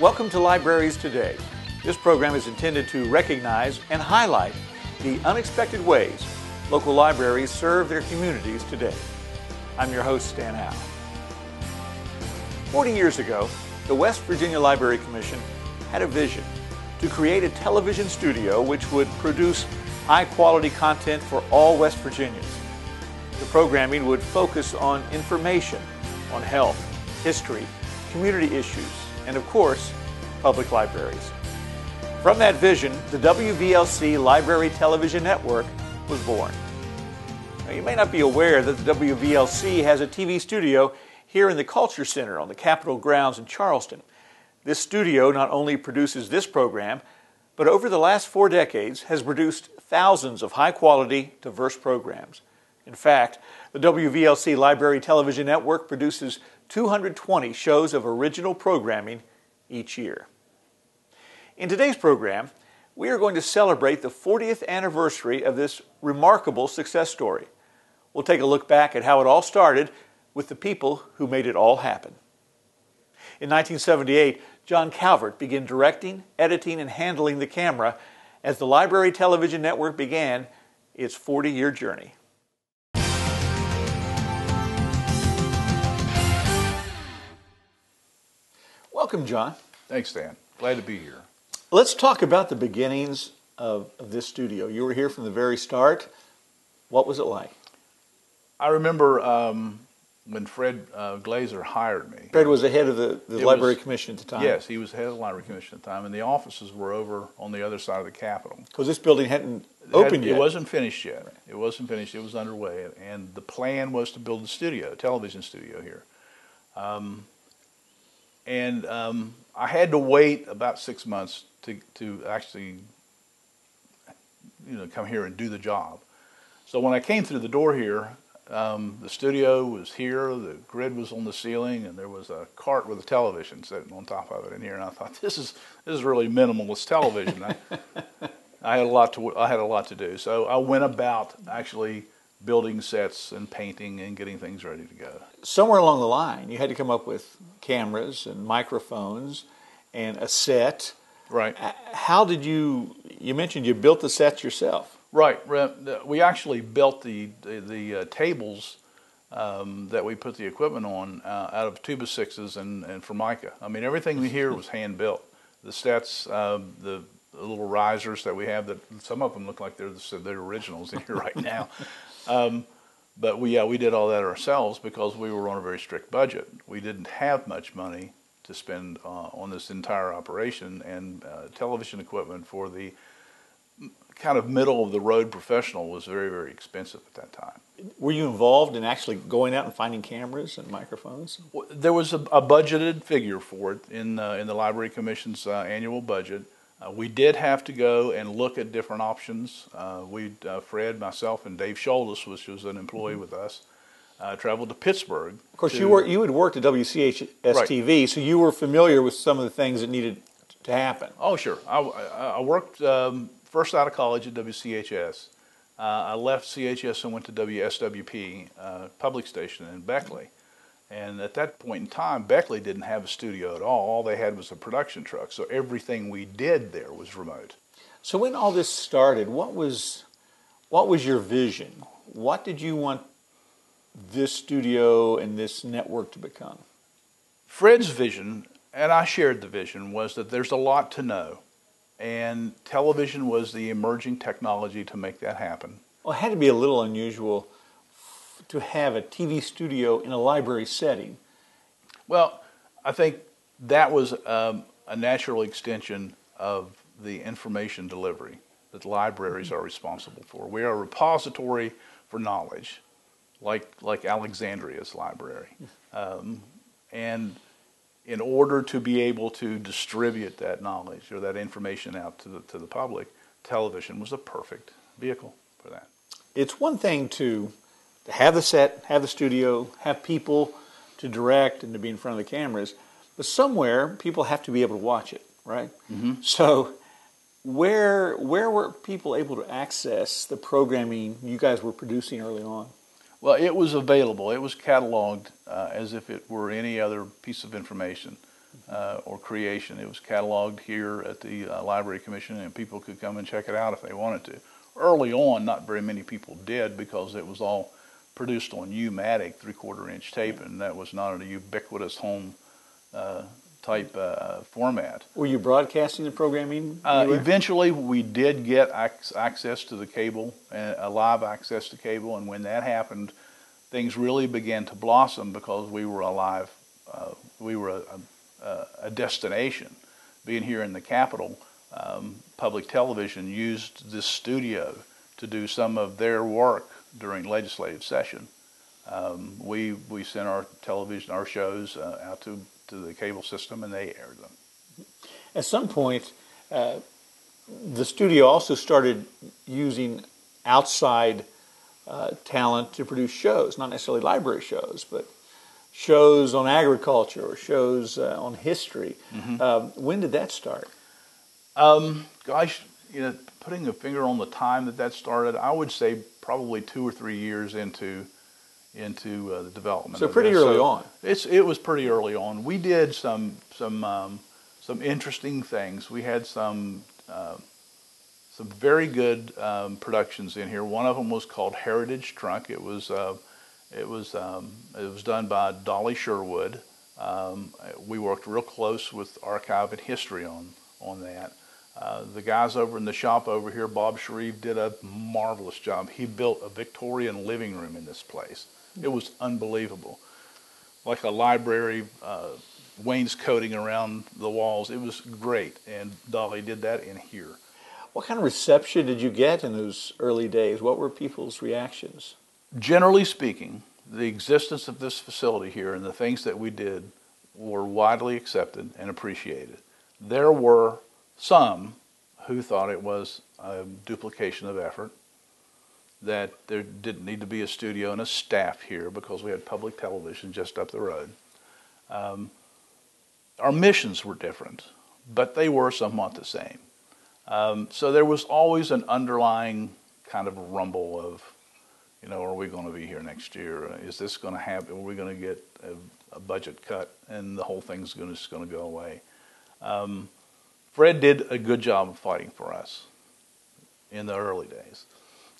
Welcome to Libraries Today. This program is intended to recognize and highlight the unexpected ways local libraries serve their communities today. I'm your host, Stan Howe. 40 years ago, the West Virginia Library Commission had a vision to create a television studio which would produce high quality content for all West Virginians. The programming would focus on information on health, history, community issues, and of course, public libraries. From that vision, the WVLC Library Television Network was born. Now, you may not be aware that the WVLC has a TV studio here in the Culture Center on the Capitol grounds in Charleston. This studio not only produces this program, but over the last four decades has produced thousands of high quality, diverse programs. In fact, the WVLC Library Television Network produces 220 shows of original programming each year. In today's program, we are going to celebrate the 40th anniversary of this remarkable success story. We'll take a look back at how it all started with the people who made it all happen. In 1978, John Calvert began directing, editing, and handling the camera as the Library Television Network began its 40 year journey. Welcome, John. Thanks, Dan. Glad to be here. Let's talk about the beginnings of, of this studio. You were here from the very start. What was it like? I remember um, when Fred uh, Glazer hired me. Fred was the head of the, the Library was, Commission at the time. Yes, he was head of the Library Commission at the time, and the offices were over on the other side of the Capitol. Because this building hadn't opened it yet. It wasn't finished yet. Right. It wasn't finished. It was underway, and the plan was to build a studio, a television studio here. Um, and um, I had to wait about six months to to actually, you know, come here and do the job. So when I came through the door here, um, the studio was here, the grid was on the ceiling, and there was a cart with a television sitting on top of it in here. And I thought, this is this is really minimalist television. I, I had a lot to I had a lot to do, so I went about actually building sets and painting and getting things ready to go. Somewhere along the line, you had to come up with cameras and microphones and a set. Right. How did you? You mentioned you built the sets yourself. Right. We actually built the the, the uh, tables um, that we put the equipment on uh, out of two by sixes and, and formica. I mean, everything here was hand built. The sets, the, the, little risers that we have, that some of them look like they're the, they're originals in here right now. Um, but we yeah we did all that ourselves because we were on a very strict budget. We didn't have much money to spend uh, on this entire operation, and uh, television equipment for the kind of middle of the road professional was very very expensive at that time. Were you involved in actually going out and finding cameras and microphones? There was a, a budgeted figure for it in uh, in the Library Commission's uh, annual budget. Uh, we did have to go and look at different options. Uh, we, uh, Fred, myself, and Dave Sholtis, which was an employee mm-hmm. with us, uh, traveled to Pittsburgh. Of course, to, you were you had worked at WCHS right. TV, so you were familiar with some of the things that needed to happen. Oh, sure. I, I worked um, first out of college at WCHS. Uh, I left CHS and went to WSWP uh, public station in Beckley. And at that point in time, Beckley didn't have a studio at all. All they had was a production truck. So everything we did there was remote. So when all this started, what was what was your vision? What did you want this studio and this network to become? Fred's vision, and I shared the vision, was that there's a lot to know. And television was the emerging technology to make that happen. Well, it had to be a little unusual to have a TV studio in a library setting. Well, I think that was um, a natural extension of the information delivery that libraries are responsible for. We are a repository for knowledge like like Alexandria's library. Um, and in order to be able to distribute that knowledge or that information out to the to the public, television was a perfect vehicle for that. It's one thing to to have the set, have the studio, have people to direct and to be in front of the cameras, but somewhere people have to be able to watch it, right? Mm-hmm. So where where were people able to access the programming you guys were producing early on? Well, it was available. It was cataloged uh, as if it were any other piece of information. uh, or creation. It was cataloged here at the uh, Library Commission, and people could come and check it out if they wanted to. Early on, not very many people did because it was all produced on U-matic three-quarter inch tape, and that was not a ubiquitous home uh, type uh, format. Were you broadcasting the programming? Uh, eventually, we did get ac- access to the cable, uh, a live access to cable, and when that happened, things really began to blossom because we were alive. Uh, we were a, a, a destination. Being here in the capital, um, public television used this studio to do some of their work during legislative session. Um, we we sent our television, our shows uh, out to, to the cable system, and they aired them. At some point, uh, the studio also started using outside uh, talent to produce shows, not necessarily library shows, but shows on agriculture or shows uh, on history. Uh, when did that start? Um, gosh, you know, putting a finger on the time that that started, I would say probably two or three years into into uh, the development. So pretty early on. It's it was pretty early on. We did some some um, some interesting things. We had some uh, some very good um, productions in here. One of them was called Heritage Trunk. It was uh, it was um, it was done by Dolly Sherwood. Um, we worked real close with Archive and History on on that. Uh, the guys over in the shop over here, Bob Sharif, did a marvelous job. He built a Victorian living room in this place. It was unbelievable, like a library, uh, wainscoting around the walls. It was great, and Dolly did that in here. What kind of reception did you get in those early days? What were people's reactions? Generally speaking, the existence of this facility here and the things that we did were widely accepted and appreciated. There were some who thought it was a duplication of effort, that there didn't need to be a studio and a staff here because we had public television just up the road. Um, our missions were different, but they were somewhat the same. Um, so there was always an underlying kind of rumble of, you know, are we going to be here next year? Is this going to happen? Are we going to get a, a budget cut and the whole thing's going to, just going to go away? Um, Fred did a good job of fighting for us in the early days.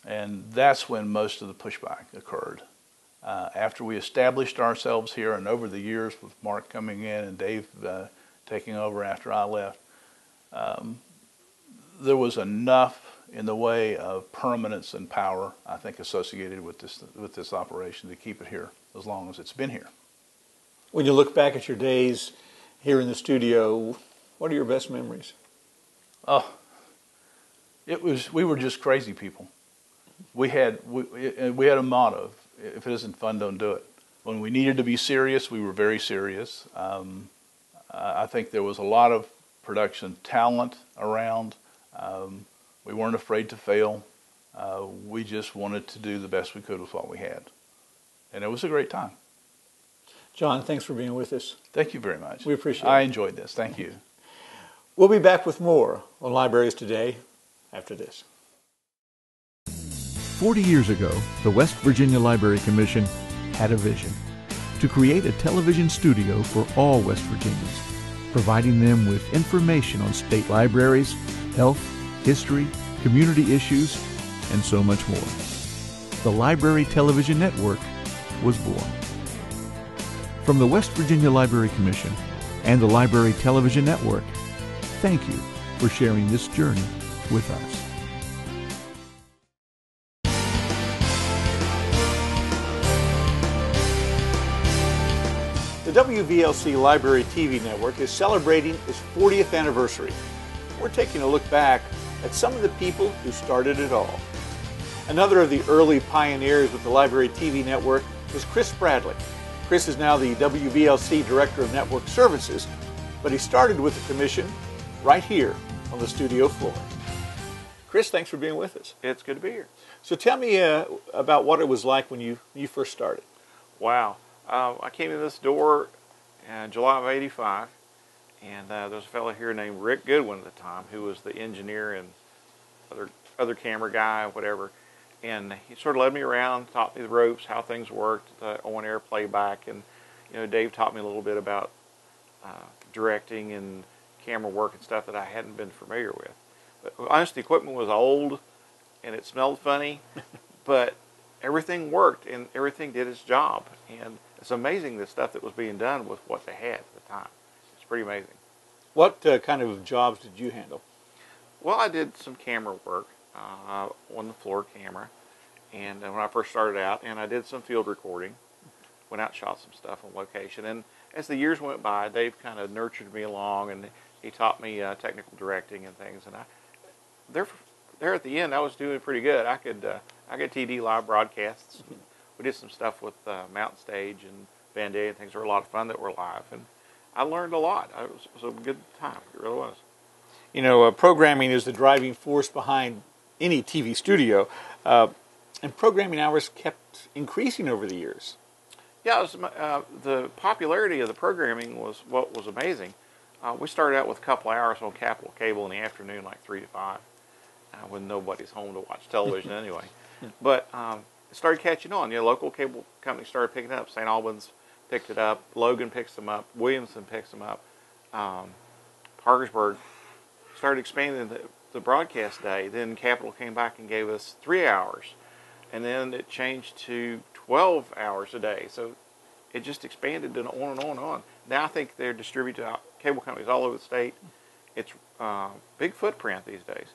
And that's when most of the pushback occurred. Uh, after we established ourselves here, and over the years with Mark coming in and Dave uh, taking over after I left, um, there was enough in the way of permanence and power, I think, associated with this with this operation to keep it here as long as it's been here. When you look back at your days here in the studio, what are your best memories? Oh, it was we were just crazy people. We had we, we had a motto: if it isn't fun, don't do it. When we needed to be serious, we were very serious. Um, I think there was a lot of production talent around. Um, we weren't afraid to fail. Uh, we just wanted to do the best we could with what we had, and it was a great time. John, thanks for being with us. Thank you very much. We appreciate I it. enjoyed this. Thank you. We'll be back with more on Libraries Today after this. 40 years ago, the West Virginia Library Commission had a vision to create a television studio for all West Virginians, providing them with information on state libraries, health, history, community issues, and so much more. The Library Television Network was born. From the West Virginia Library Commission and the Library Television Network, thank you for sharing this journey with us. The WVLC Library TV network is celebrating its 40th anniversary. We're taking a look back at some of the people who started it all. Another of the early pioneers with the Library TV network was Chris Bradley. Chris is now the WVLC Director of Network Services, but he started with the commission right here on the studio floor. Chris, thanks for being with us. It's good to be here. So tell me uh, about what it was like when you, you first started. Wow. Uh, I came in this door in July of 85, and uh, there was a fellow here named Rick Goodwin at the time who was the engineer and other, other camera guy, whatever. And he sort of led me around, taught me the ropes, how things worked, the on-air playback, and you know, Dave taught me a little bit about uh, directing and camera work and stuff that I hadn't been familiar with. But honestly, the equipment was old and it smelled funny, but everything worked and everything did its job. And it's amazing the stuff that was being done with what they had at the time. It's pretty amazing. What uh, kind of jobs did you handle? Well, I did some camera work uh, on the floor camera, and uh, when I first started out, and I did some field recording. Went out shot some stuff on location, and as the years went by, Dave kind of nurtured me along, and he taught me uh, technical directing and things. And I, there, there at the end, I was doing pretty good. I could, uh, I could TD live broadcasts. We did some stuff with uh, Mountain Stage and Vandalia and things. Were a lot of fun that were live, and I learned a lot. It was, it was a good time. It really was. You know, uh, programming is the driving force behind any TV studio, uh, and programming hours kept increasing over the years. Yeah, was, uh, the popularity of the programming was what was amazing. Uh, we started out with a couple hours on Capital Cable in the afternoon, like three to five, uh, when nobody's home to watch television anyway. But um, it started catching on. You know, local cable companies started picking up. St. Albans picked it up. Logan picks them up. Williamson picks them up. Um, Parkersburg started expanding the, the broadcast day. Then Capital came back and gave us three hours, and then it changed to 12 hours a day. So it just expanded and on and on and on. Now I think they're distributed to cable companies all over the state. It's uh, big footprint these days.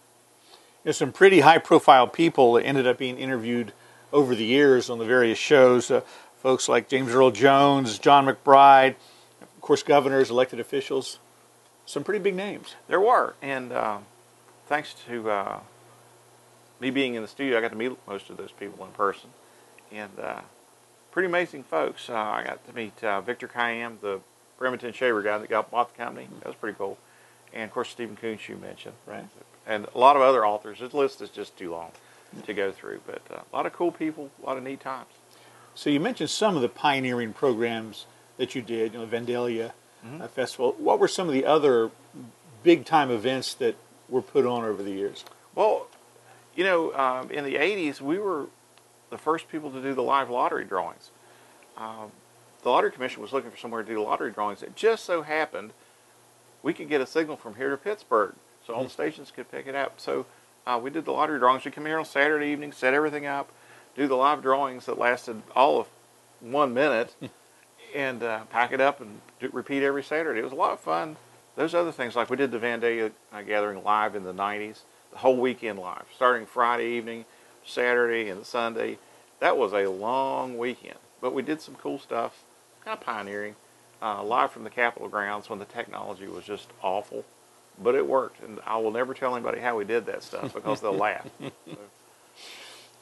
There's some pretty high-profile people that ended up being interviewed over the years on the various shows. Uh, folks like James Earl Jones, John McBride, of course, governors, elected officials. Some pretty big names. There were, and uh, thanks to uh, me being in the studio, I got to meet most of those people in person, and uh, pretty amazing folks. Uh, I got to meet uh, Victor Kiam, the Remington Shaver guy that got bought the company. That was pretty cool, and of course Stephen Coonts you mentioned, Right. And a lot of other authors. This list is just too long to go through, but uh, a lot of cool people, a lot of neat times. So you mentioned some of the pioneering programs that you did, you know, Vandalia uh, Festival. What were some of the other big-time events that were put on over the years? Well, you know, um, in the 80s, we were the first people to do the live lottery drawings. Um, the Lottery Commission was looking for somewhere to do lottery drawings. It just so happened we could get a signal from here to Pittsburgh, so all the stations could pick it up. So uh, we did the lottery drawings. We come here on Saturday evening, set everything up, do the live drawings that lasted all of one minute, and uh, pack it up and do, repeat every Saturday. It was a lot of fun. Those other things, like we did the Vandalia uh, gathering live in the 90s, the whole weekend live, starting Friday evening, Saturday, and Sunday. That was a long weekend, but we did some cool stuff, kind of pioneering, uh, live from the Capitol grounds when the technology was just awful, but it worked. And I will never tell anybody how we did that stuff because they'll laugh. So,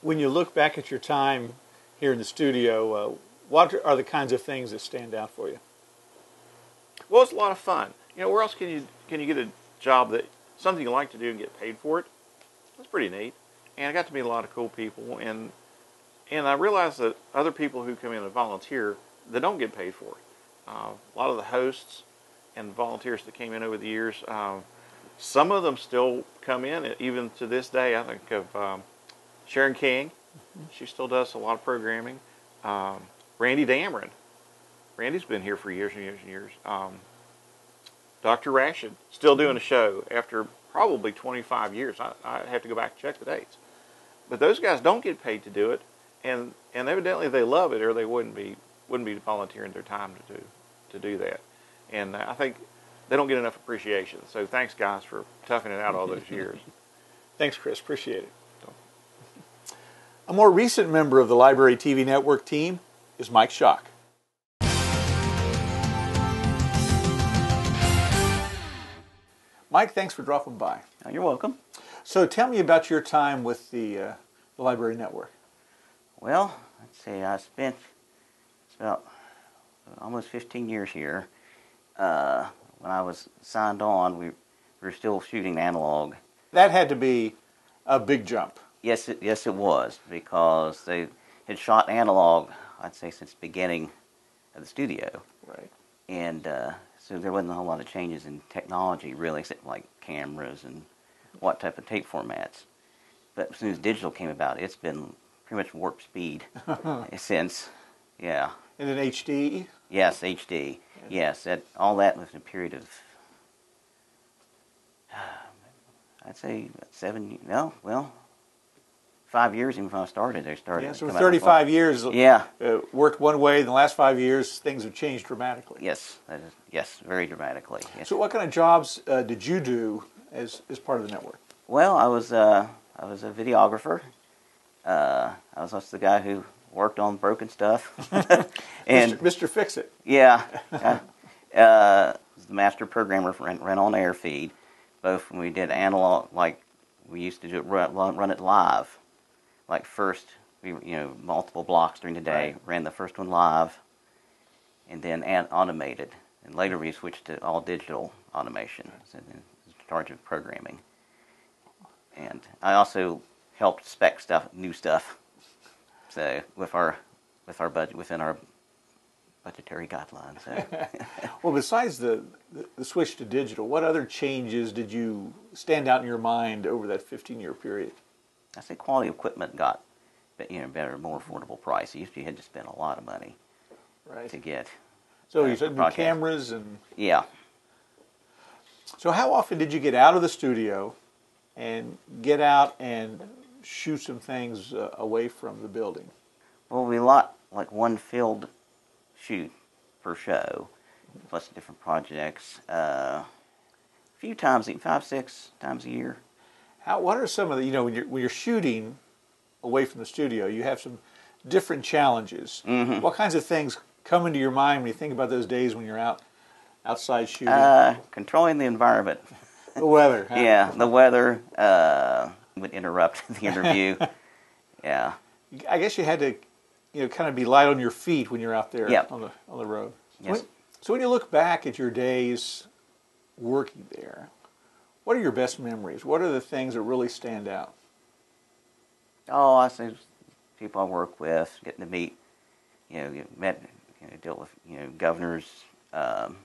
When you look back at your time here in the studio, uh, what are the kinds of things that stand out for you? well, it's a lot of fun. You know, where else can you can you get a job that something you like to do and get paid for it? That's pretty neat. And I got to meet a lot of cool people, and and I realized that other people who come in and volunteer, they don't get paid for it. Uh, a lot of the hosts and volunteers that came in over the years, um, some of them still come in, even to this day. I think of um, Sharon King. She still does a lot of programming. Um, Randy Dameron. Randy's been here for years and years and years. Um, Dr. Rashid, still doing a show after probably 25 years. I, I have to go back and check the dates. But those guys don't get paid to do it, and, and evidently they love it, or they wouldn't be wouldn't be volunteering their time to do to do that. And I think they don't get enough appreciation. So thanks, guys, for toughing it out all those years. Thanks, Chris. Appreciate it. A more recent member of the Library TV Network team is Mike Schock. Mike, thanks for dropping by. Oh, You're welcome. So tell me about your time with the, uh, the Library Network. Well, let's see. I spent about almost 15 years here. Uh, when I was signed on, we were still shooting analog. That had to be a big jump. Yes, it, yes, it was because they had shot analog. I'd say since the beginning of the studio, Right. and uh, so there wasn't a whole lot of changes in technology really, except like cameras and what type of tape formats. But as soon as digital came about, it's been pretty much warp speed since. Yeah. And then HD. Yes, HD. Yes, that all that was in a period of I'd say seven. No, well, five years even when I started. I started. Yeah, so coming 35 years, Yeah. uh, worked one way. In the last five years, things have changed dramatically. Yes, that is, yes, very dramatically. Yes. So, what kind of jobs uh, did you do as, as part of the network? Well, I was uh, I was a videographer. Uh, I was also the guy who worked on broken stuff. and Mr. Mr. Fix It. yeah, uh, uh, was the master programmer for Rent, on Air feed. Both when we did analog, like we used to do it run, run it live. Like first, we you know multiple blocks during the day. Right. Ran the first one live, and then an- automated. And later we switched to all digital automation. So in charge of programming. And I also helped spec stuff, new stuff. So with our with our budget within our budgetary guidelines. So. Well, besides the, the, switch to digital, what other changes did you stand out in your mind over that 15 year period? I say quality equipment got you know better, more affordable price. You used to you had to spend a lot of money Right. to get. So uh, you said new cameras and Yeah. so how often did you get out of the studio and get out and shoot some things uh, away from the building? Well, we lot like one field shoot per show, plus different projects. Uh, a few times, five, six times a year. How what are some of the you know when you're when you're shooting away from the studio, you have some different challenges. Mm-hmm. What kinds of things come into your mind when you think about those days when you're out outside shooting? Uh, controlling the environment. the weather. huh? Yeah, the weather uh, would interrupt the interview. yeah. I guess you had to, you know, kind of be light on your feet when you're out there Yep. on the on the road. Yes. When- so when you look back at your days working there, what are your best memories? What are the things that really stand out? Oh, I see people I work with, getting to meet, you know, met, you know, deal with, you know, governors, um,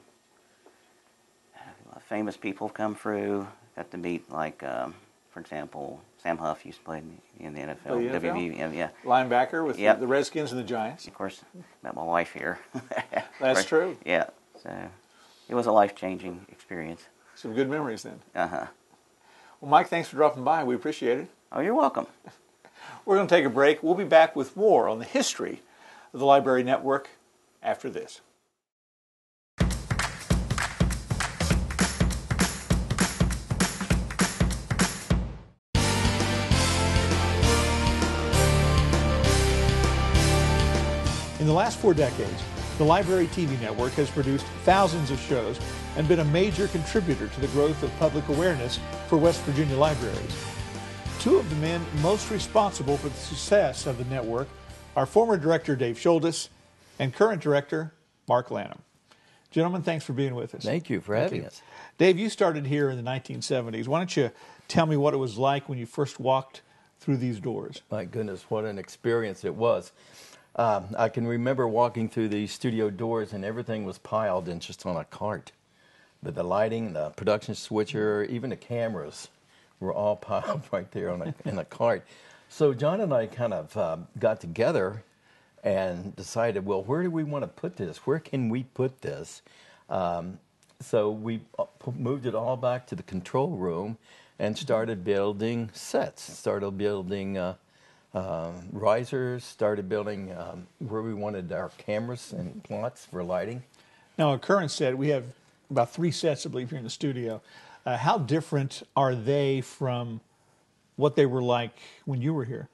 famous people come through. Got to meet, like, um, for example, Sam Huff used to play in, the NFL, Oh, the? WVU, yeah, yeah. Linebacker with the- Yep. the, Redskins and the Giants. Of course, met my wife here. That's true. Yeah, so it was a life changing experience. Some good memories then. Uh huh. Well, Mike, thanks for dropping by. We appreciate it. Oh, you're welcome. We're going to take a break. We'll be back with more on the history of the Library Network after this. The last four decades, the Library TV Network has produced thousands of shows and been a major contributor to the growth of public awareness for West Virginia libraries. Two of the men most responsible for the success of the network are former director Dave Schuldis and current director Mark Lanham. Gentlemen, thanks for being with us. Thank you for having us. Dave, you started here in the 1970s. Why don't you tell me what it was like when you first walked through these doors? My goodness, what an experience it was. Um, I can remember walking through the studio doors and everything was piled in just on a cart. The, the lighting, the production switcher, even the cameras were all piled right there on a, in a cart. So John and I kind of um, got together and decided, well, where do we want to put this? Where can we put this? Um, so we uh, moved it all back to the control room and started building sets, started building uh, um, risers, started building um, where we wanted our cameras and plots for lighting. Now, a current set, we have about three sets, I believe, here in the studio. Uh, how different are they from what they were like when you were here?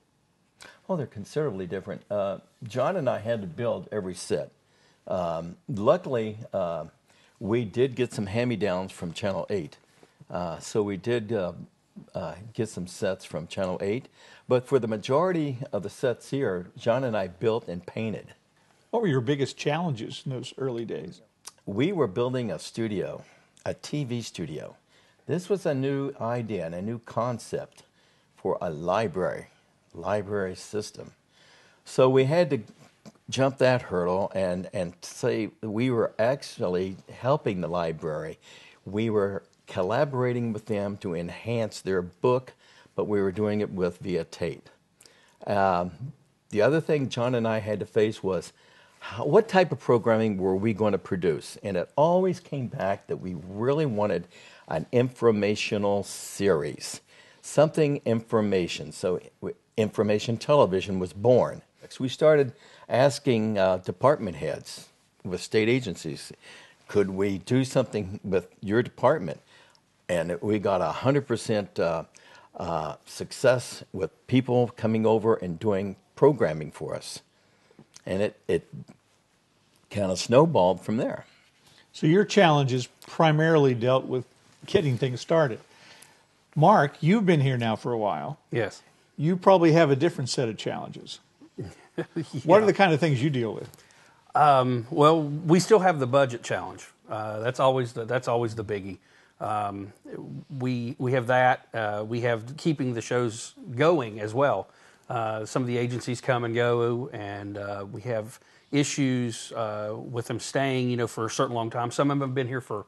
Oh, they're considerably different. Uh, John and I had to build every set. Um, luckily, uh, we did get some hand-me-downs from Channel 8. Uh, so we did uh, get some sets from Channel 8. But for the majority of the sets here, John and I built and painted. What were your biggest challenges in those early days? We were building a studio, a TV studio. This was a new idea and a new concept for a library, library system. So we had to jump that hurdle and, and say we were actually helping the library. We were collaborating with them to enhance their book, but we were doing it with via tape. Um, the other thing John and I had to face was how, what type of programming were we going to produce? And it always came back that we really wanted an informational series, something information. So, information television was born. So we started asking uh, department heads with state agencies, could we do something with your department? And we got a hundred percent uh, uh, success with people coming over and doing programming for us, and it it kind of snowballed from there. So your challenge is primarily dealt with getting things started. Mark, you've been here now for a while. Yes. You probably have a different set of challenges. What are the kind of things you deal with? Um, well, we still have the budget challenge. Uh, that's always the, that's always the biggie. Um, we we have that. Uh, we have keeping the shows going as well. Uh, some of the agencies come and go, and uh, we have issues uh, with them staying. You know, for a certain long time. Some of them have been here for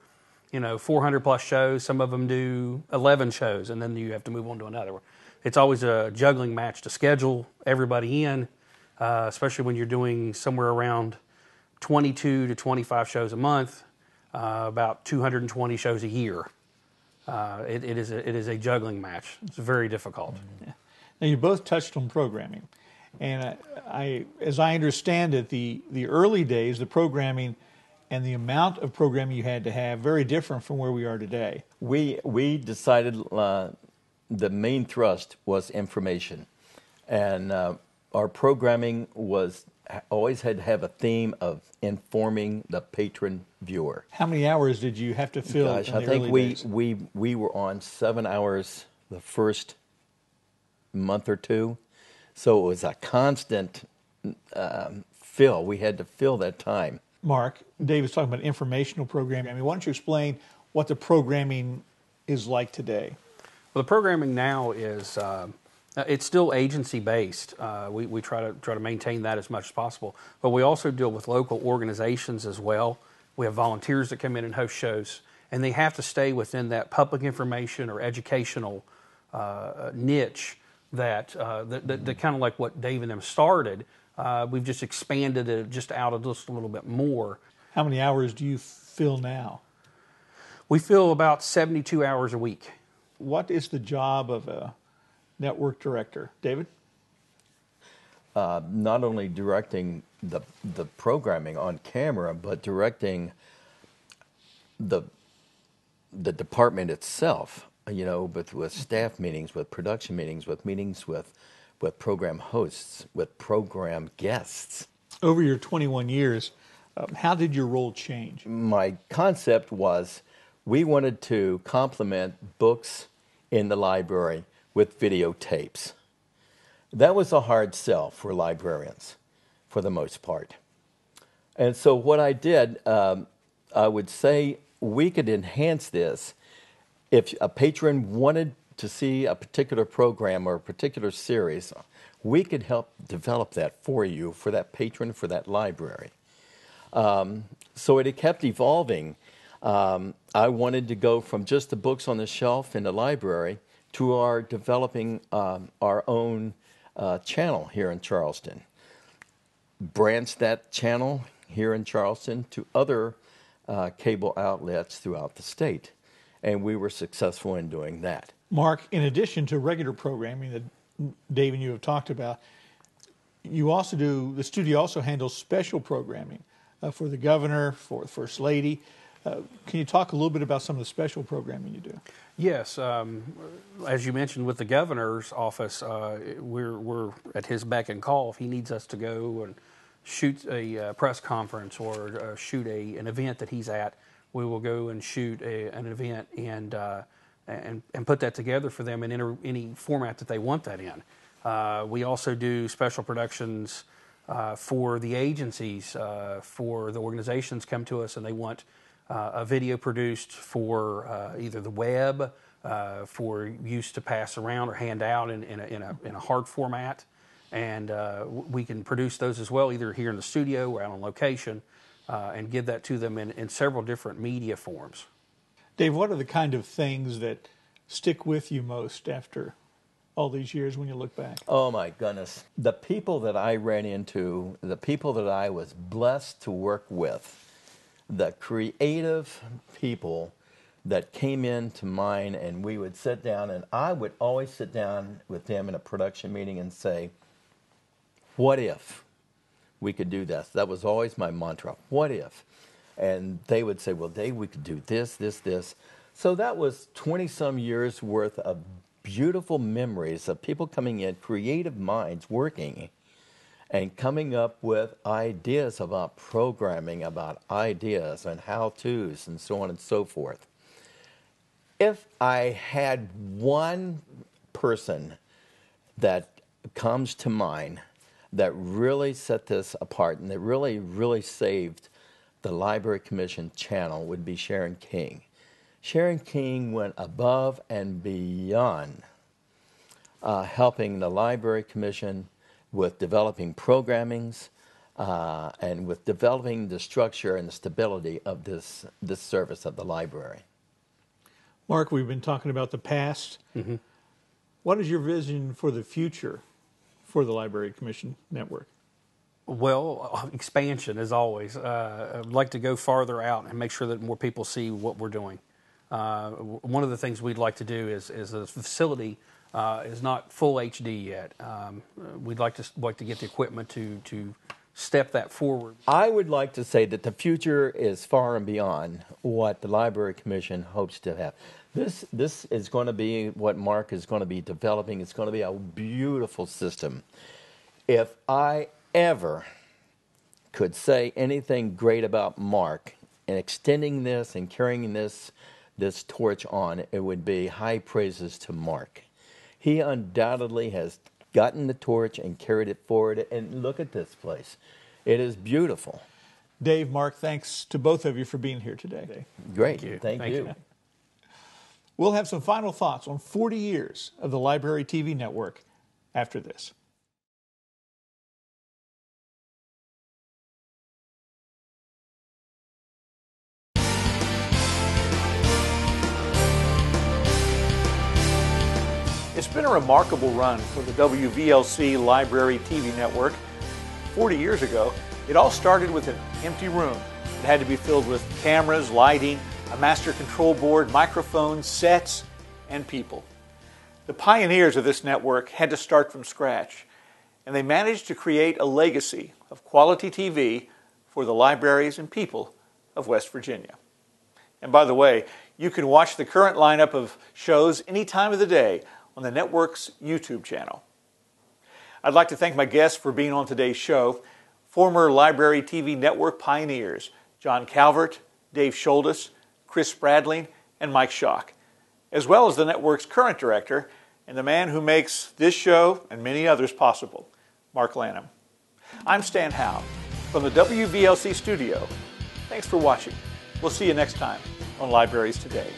you know 400 plus shows. Some of them do 11 shows, and then you have to move on to another. It's always a juggling match to schedule everybody in, uh, especially when you're doing somewhere around 22 to 25 shows a month, about 220 shows a year. Uh, it, it, is a, it is a juggling match. It's very difficult. Yeah. Now, you both touched on programming. And I, I, as I understand it, the, the early days, the programming and the amount of programming you had to have, very different from where we are today. We, we decided uh, the main thrust was information. And uh, our programming was always had to have a theme of informing the patron viewer. How many hours did you have to fill? Gosh, I think we, days? we we were on seven hours the first month or two, so it was a constant um, fill. We had to fill that time. Mark, Dave was talking about informational programming. I mean, why don't you explain what the programming is like today? Well, the programming now is. Uh, it's still agency based. Uh, we, we try to try to maintain that as much as possible, but we also deal with local organizations as well. We have volunteers that come in and host shows, and they have to stay within that public information or educational uh, niche that, uh, that, that, that kind of like what Dave and them started. Uh, we've just expanded it just out of just a little bit more. How many hours do you fill now? We fill about 72 hours a week. What is the job of a network director. David? Uh, not only directing the, the programming on camera, but directing the, the department itself, you know, with, with staff meetings, with production meetings, with meetings with, with program hosts, with program guests. Over your 21 years, um, how did your role change? My concept was we wanted to complement books in the library with videotapes. That was a hard sell for librarians, for the most part. And so, what I did, um, I would say we could enhance this if a patron wanted to see a particular program or a particular series, we could help develop that for you, for that patron, for that library. Um, so it kept evolving. Um, I wanted to go from just the books on the shelf in the library to our developing um, our own uh, channel here in Charleston. Branch that channel here in Charleston to other uh, cable outlets throughout the state. And we were successful in doing that. Mark, in addition to regular programming that Dave and you have talked about, you also do, the studio also handles special programming uh, for the governor, for the First Lady. Uh, can you talk a little bit about some of the special programming you do? Yes, um, as you mentioned with the governor's office, uh, we're we're at his beck and call. If he needs us to go and shoot a uh, press conference or uh, shoot a an event that he's at, we will go and shoot a, an event and uh, and and put that together for them in any format that they want that in. We also do special productions. for the agencies, for the organizations come to us and they want a video produced for uh, either the web, uh, for use to pass around or hand out in, in, a, in, a, in a hard format. And we can produce those as well, either here in the studio or out on location, and give that to them in, in several different media forms. Dave, what are the kind of things that stick with you most after all these years when you look back? Oh my goodness. The people that I ran into, the people that I was blessed to work with, the creative people that came into mine, and we would sit down, and I would always sit down with them in a production meeting and say, What if we could do this? That was always my mantra. What if? And they would say, Well, Dave, we could do this, this, this. So that was 20 some years worth of beautiful memories of people coming in, creative minds working and coming up with ideas about programming, about ideas and how to's and so on and so forth. If I had one person that comes to mind that really set this apart and that really, really saved the Library Commission channel would be Sharon King. Sharon King went above and beyond uh, helping the Library Commission with developing programmings uh, and with developing the structure and the stability of this, this service of the library. Mark, we've been talking about the past. Mm-hmm. What is your vision for the future for the Library Commission network? Well, expansion as always. Uh, I'd like to go farther out and make sure that more people see what we're doing. Uh, one of the things we'd like to do is, is the facility uh, is not full HD yet. Um, we'd like to like to get the equipment to to step that forward. I would like to say that the future is far and beyond what the Library Commission hopes to have. This this is going to be what Mark is going to be developing. It's going to be a beautiful system. If I ever could say anything great about Mark and extending this and carrying this this torch on, it would be high praises to Mark. He undoubtedly has gotten the torch and carried it forward. And look at this place. It is beautiful. Dave, Mark, thanks to both of you for being here today. Great. Thank you. Thank, Thank you. you. We'll have some final thoughts on 40 years of the Library TV network after this. It's been a remarkable run for the WVLC Library TV network. 40 years ago, it all started with an empty room. It had to be filled with cameras, lighting, a master control board, microphones, sets, and people. The pioneers of this network had to start from scratch, and they managed to create a legacy of quality TV for the libraries and people of West Virginia. And by the way, you can watch the current lineup of shows any time of the day on the network's YouTube channel. I'd like to thank my guests for being on today's show former Library TV network pioneers John Calvert, Dave Schuldis, Chris Spradling, and Mike Schock, as well as the network's current director and the man who makes this show and many others possible, Mark Lanham. I'm Stan Howe from the WVLC studio. Thanks for watching. We'll see you next time on Libraries Today.